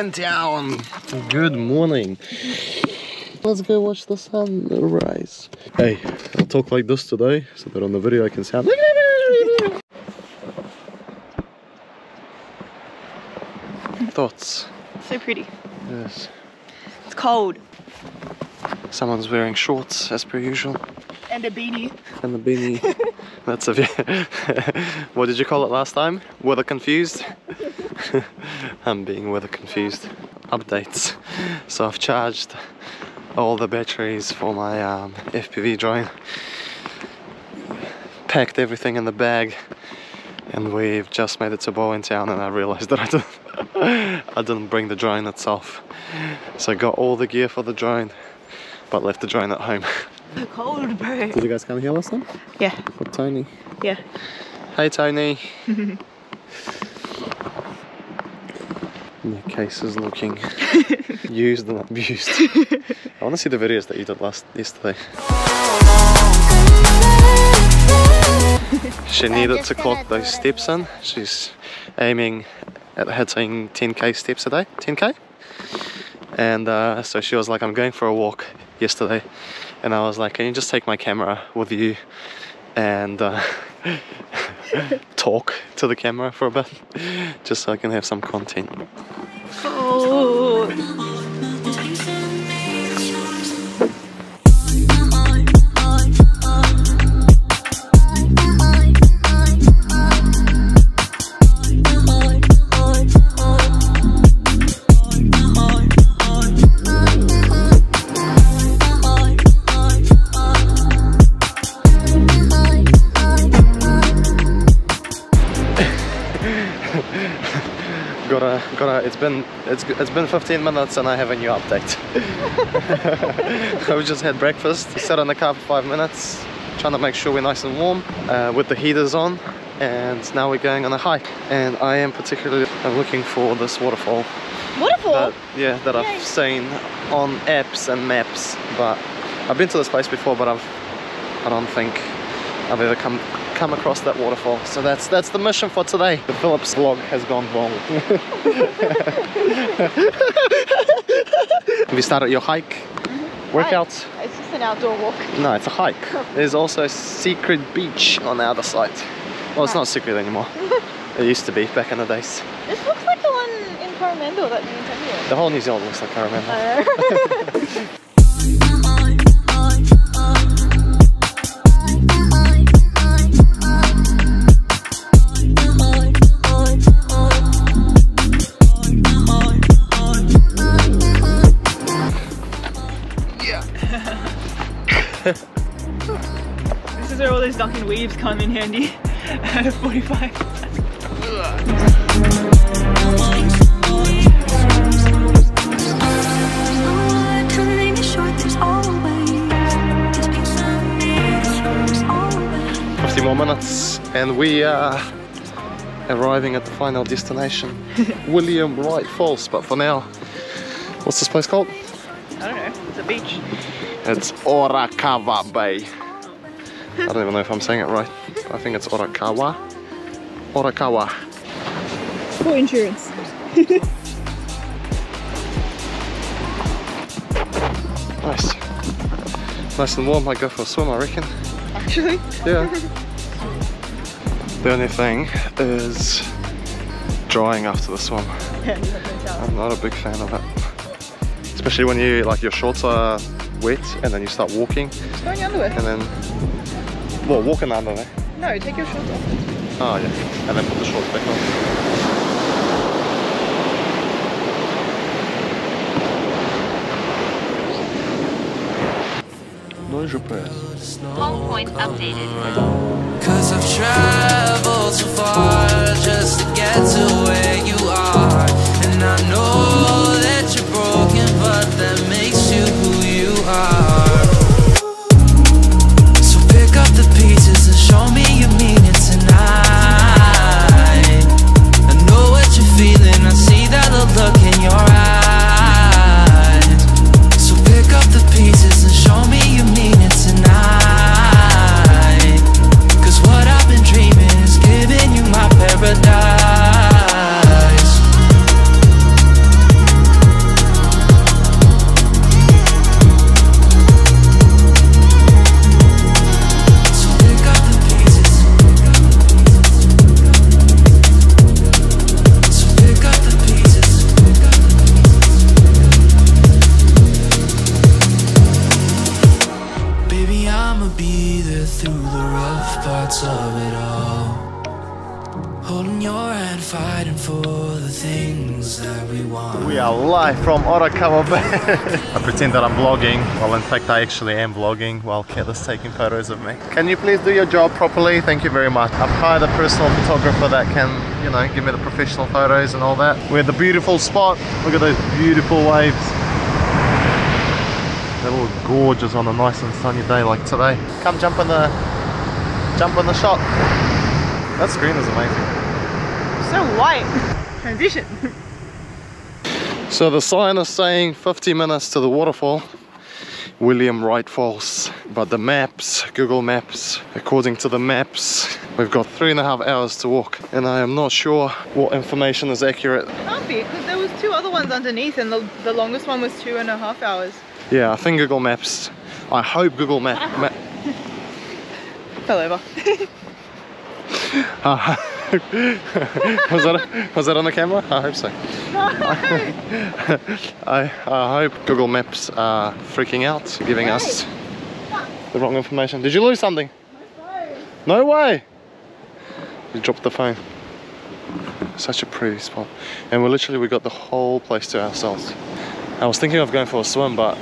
in town. Good morning. Let's go watch the sun rise. Hey, I'll talk like this today so that on the video I can sound. Thoughts? So pretty. Yes. It's cold. Someone's wearing shorts as per usual. And a beanie. And the beanie. That's a What did you call it last time? Weather confused? I'm being weather confused. Updates. So I've charged all the batteries for my um, FPV drone. Packed everything in the bag and we've just made it to Bowen Town and I realized that I didn't, I didn't bring the drone itself. So I got all the gear for the drone but left the drone at home. So cold, bro. Did you guys come here last time? Yeah, With Tony? yeah. Hey Tony. the case is looking used and abused. I want to see the videos that you did last yesterday. She needed to clock those steps in. She's aiming at hitting 10k steps a day. 10k? And uh, so she was like, I'm going for a walk yesterday. And I was like, Can you just take my camera with you and uh, talk to the camera for a bit? Just so I can have some content. Been, it's, it's been 15 minutes and I have a new update. we just had breakfast. Sat in the car for five minutes, trying to make sure we're nice and warm uh, with the heaters on. And now we're going on a hike. And I am particularly looking for this waterfall. Waterfall? That, yeah, that Yay. I've seen on apps and maps. But I've been to this place before, but I've, I don't think I've ever come come across that waterfall. So that's that's the mission for today. The Phillips vlog has gone wrong. Have you started your hike? Mm-hmm. Workouts? It's just an outdoor walk. No, it's a hike. There's also a secret beach on the other side. Well, it's not secret anymore. It used to be back in the days. This looks like the one in Coromandel that me and Tony. The whole New Zealand looks like I is all those duck weaves come in handy. 45. To leave it short, there's always just beside me. There's always 50 more minutes and we are arriving at the final destination. William Wright Falls, but for now, what's this place called? I don't know. It's a beach. It's Orakawa Bay. I don't even know if I'm saying it right. I think it's Orakawa. Orakawa. For insurance. Nice. Nice and warm. I go for a swim, I reckon. Actually. Yeah. the only thing is drying after the swim. I'm not a big fan of it. Especially when you like your shorts are wet and then you start walking Just underwear. and then well walking under there. No, take your shorts off. Oh yeah. And then put the shorts back on. No, je peux. Home point updated. Cause I've traveled so far just to get to where you are. And I know live from Orakawa Bay. I pretend that I'm vlogging, well in fact I actually am vlogging while Kayla's taking photos of me. Can you please do your job properly? Thank you very much. I've hired a personal photographer that can, you know, give me the professional photos and all that. We're at the beautiful spot. Look at those beautiful waves. They look gorgeous on a nice and sunny day like today. Come jump in the jump in the shot. That screen is amazing. So white. Transition. So the sign is saying 50 minutes to the waterfall, William Wright Falls. But the maps, Google Maps, according to the maps, we've got three and a half hours to walk. And I am not sure what information is accurate. Can't be, because there was two other ones underneath and the, the longest one was two and a half hours. Yeah, I think Google Maps, I hope Google Map, Map Fell over. Uh, was that was that on the camera? I hope so. I, I hope Google Maps are freaking out, giving us the wrong information. Did you lose something? No way. You dropped the phone. Such a pretty spot, and we literally we got the whole place to ourselves. I was thinking of going for a swim, but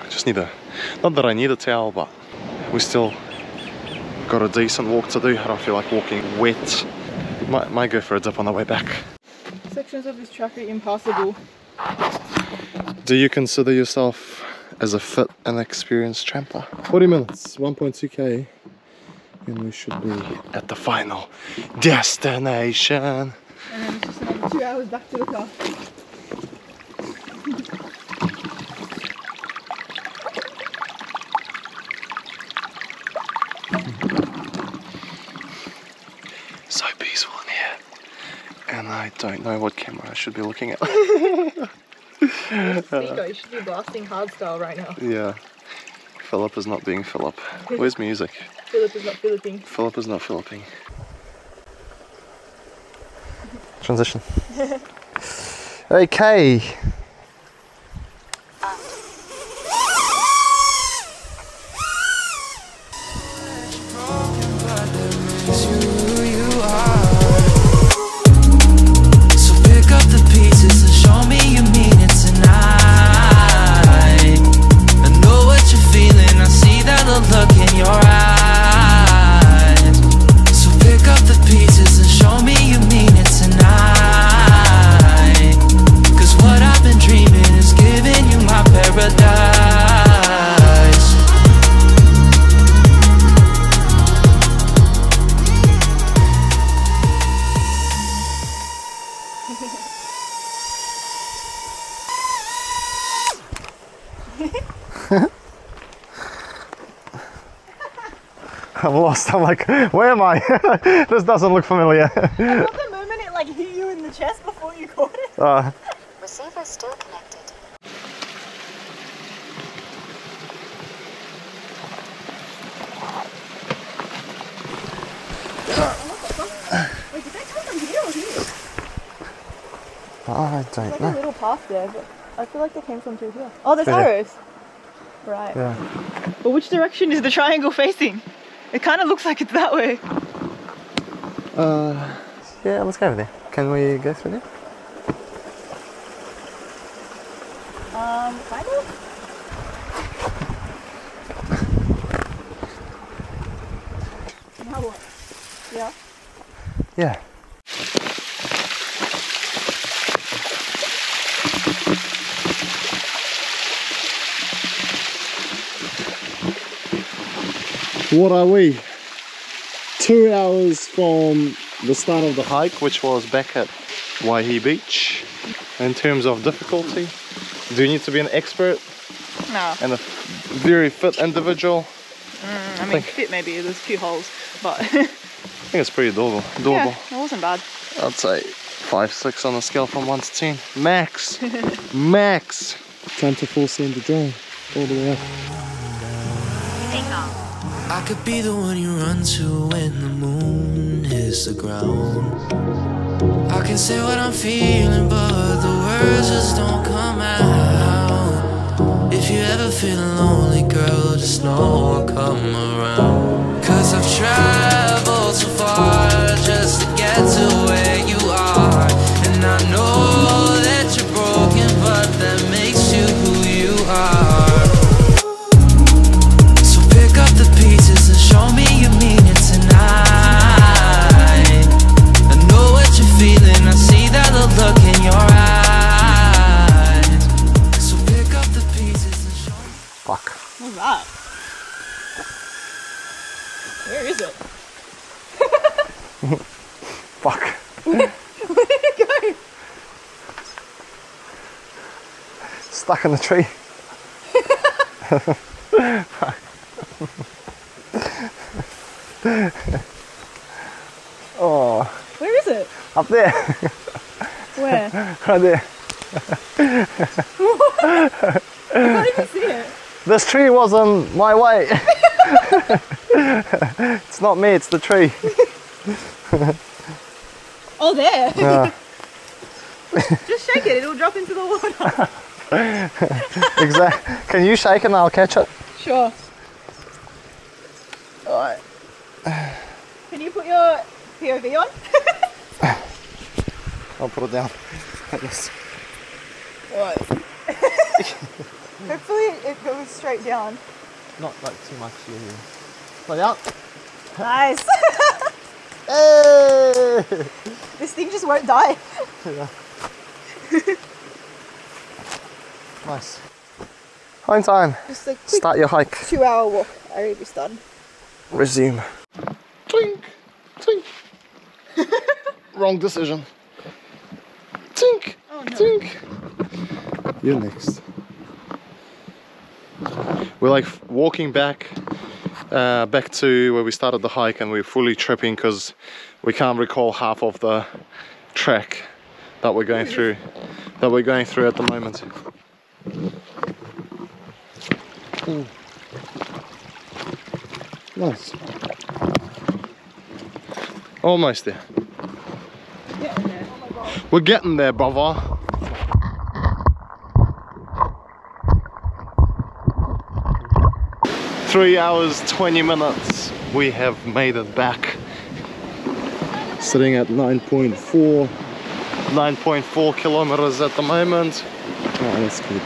I just need a. Not that I need a towel, but we still got a decent walk to do. I don't feel like walking wet. Might, might go for a dip on the way back. Sections of this track are impassable. Do you consider yourself as a fit and experienced tramper? 40 minutes, 1.2k, and we should be at the final destination. And then it's just another two hours back to the car. So peaceful in here. And I don't know what camera I should be looking at. Speaker, you should be blasting hardstyle right now. yeah. Philip is not being Philip. Where's music? Philip is not Philippine. Philip is not Philippine. Transition. okay. I'm lost. I'm like, where am I? this doesn't look familiar. the moment it like hit you in the chest before you caught it. Uh, Receiver still connected. Wait, did that come from here or here? I don't Like a know. little path there, but I feel like they came from through here. Oh, there's Yeah. arrows. Right. Yeah. But which direction is the triangle facing? It kind of looks like it's that way. Uh, yeah, let's go over there. Can we go through there? Um, kind of. Yeah. Yeah. What are we? Two hours from the start of the hike, which was back at Waihi Beach. In terms of difficulty, do you need to be an expert No. and a very fit individual? Mm, I mean, think- fit maybe. There's a few holes, but I think it's pretty doable. Doable. yeah, it wasn't bad. I'd say five, six on a scale from one to ten. Max. Max. Time to full send the drone all the way up. Take off. I could be the one you run to when the moon hits the ground. I can say what I'm feeling, but the words just don't come out. If you ever feel lonely, girl, just know I'll come around. Cause I've traveled Where is it? Fuck. Where did it go? Stuck in the tree. oh. Where is it? Up there. Where? Right there. I can't even see it. This tree was in my way. it's not me, it's the tree. Oh, there. Yeah. Just shake it. It'll drop into the water. Exactly. Can you shake it and I'll catch it? Sure. Alright. Can you put your POV on? I'll put it down. Like this. Hopefully it goes straight down. Not like too much here. Play out. Nice. Hey! this thing just won't die. Nice. Home time. Just a quick Start your hike. two hour walk. I already done. Resume. Tink. Tink. Wrong decision. Tink. Oh no. Tink. You're next. We're like walking back uh, back to where we started the hike and we're fully tripping because we can't recall half of the track that we're going through that we're going through at the moment. Ooh. Nice. Almost there. Get there. Oh my god. We're getting there, brother. Three hours, 20 minutes. We have made it back. Sitting at 9.4, 9.4 kilometers at the moment. Oh, that's good.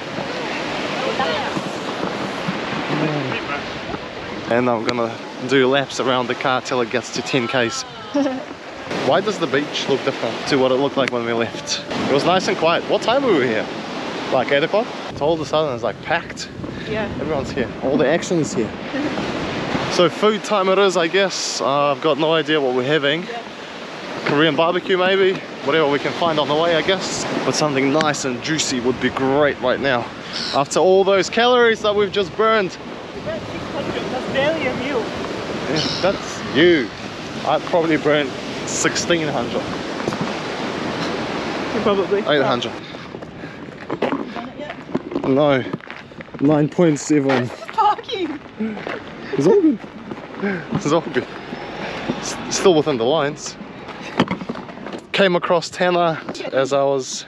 And I'm gonna do laps around the car till it gets to 10 k's. Why does the beach look different to what it looked like when we left? It was nice and quiet. What time were we here? Like 8 o'clock? So all of a sudden it's like packed. Yeah. Everyone's here. All the action is here. so food time it is, I guess. Uh, I've got no idea what we're having. Korean barbecue maybe. Whatever we can find on the way, I guess. But something nice and juicy would be great right now. After all those calories that we've just burned. That's barely a meal. Yeah, that's you. I probably burned 1600, Probably. 800. Done it yet? No, 9.7. Parking. It's all good. It's all good. S- Still within the lines. Came across Tanner as I was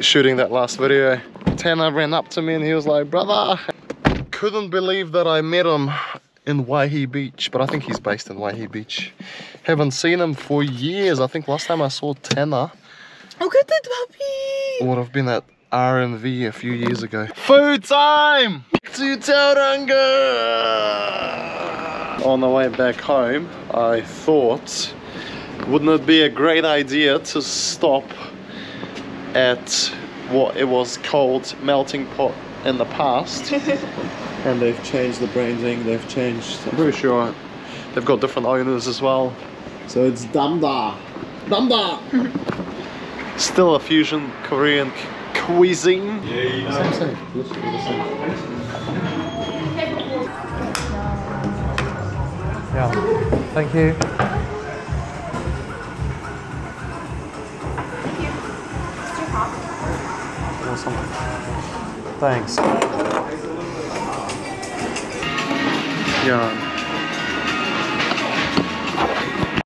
shooting that last video. Tanner ran up to me and he was like, brother, couldn't believe that I met him in Waihi Beach, but I think he's based in Waihi Beach. Haven't seen him for years. I think last time I saw Tanner Look at the puppy. would have been at RMV a few years ago. Food time! To Tauranga! On the way back home, I thought, wouldn't it be a great idea to stop at what it was called Melting Pot in the past? and they've changed the branding, they've changed, I'm pretty sure they've got different owners as well. So it's Damda! Damda! Still a fusion Korean cuisine. Same, same. Literally the same. Yeah. Thank you. Awesome. Thanks. Yeah.